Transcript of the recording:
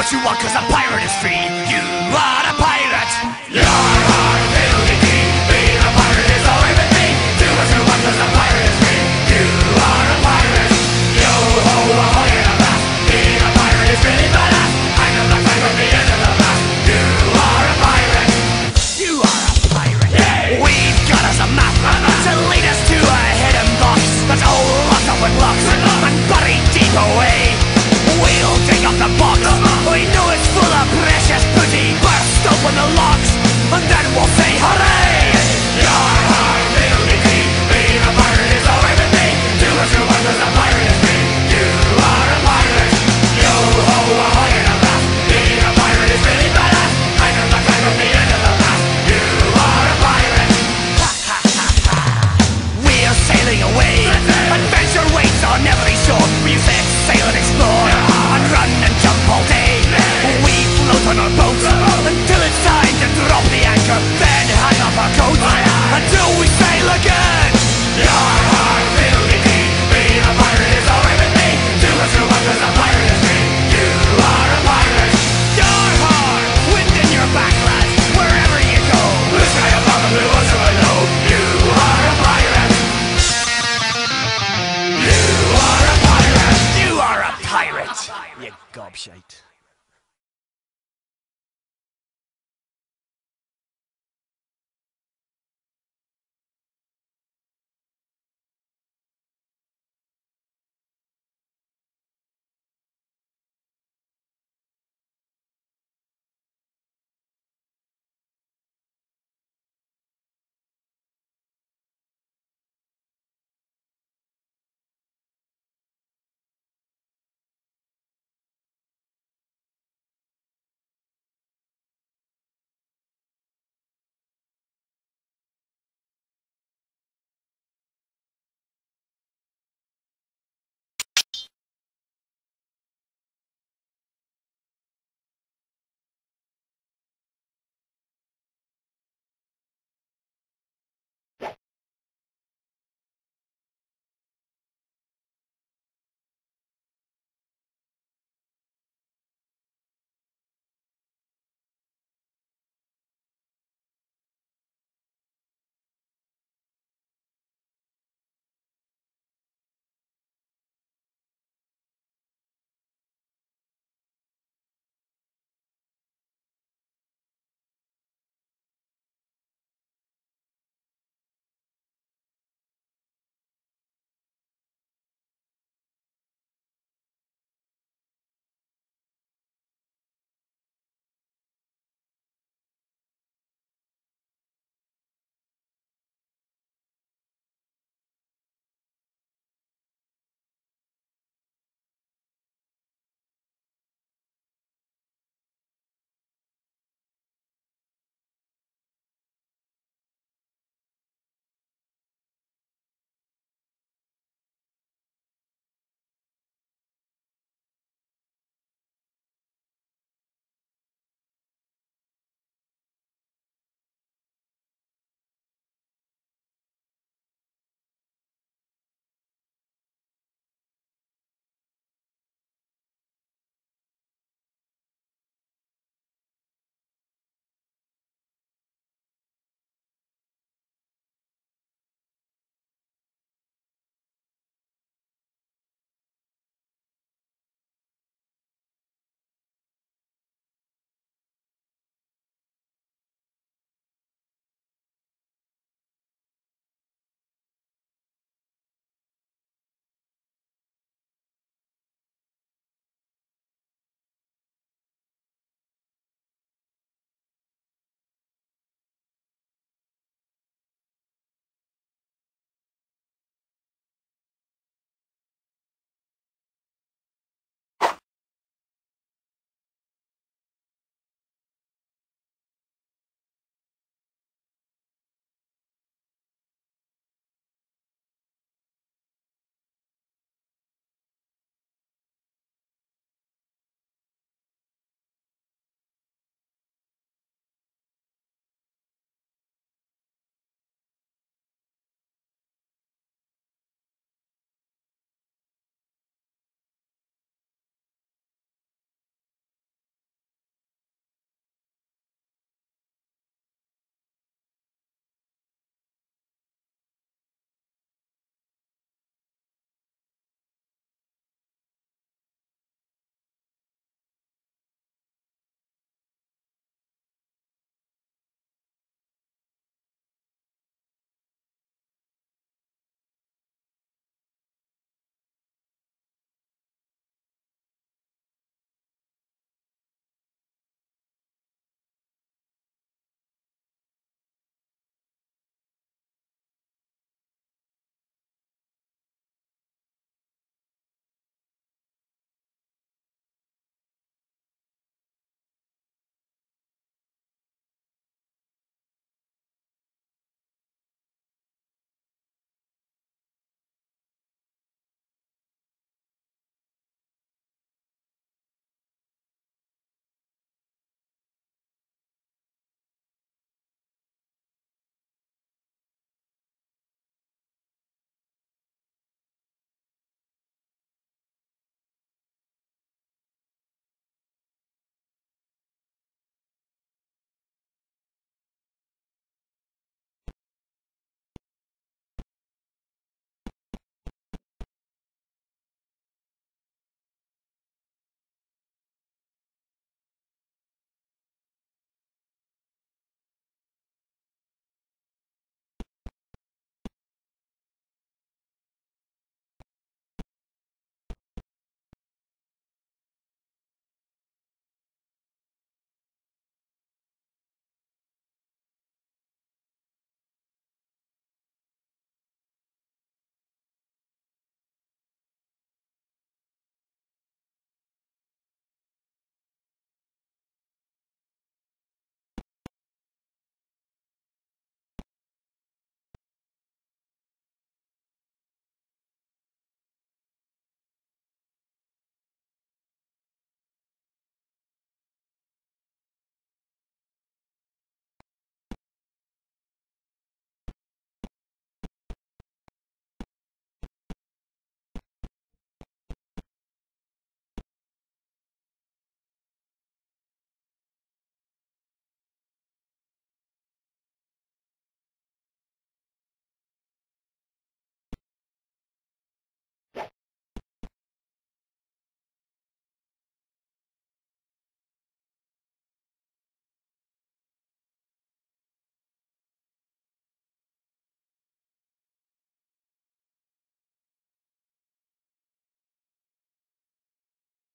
what you want, cause a pirate is free. You are a pirate. You're a appreciate.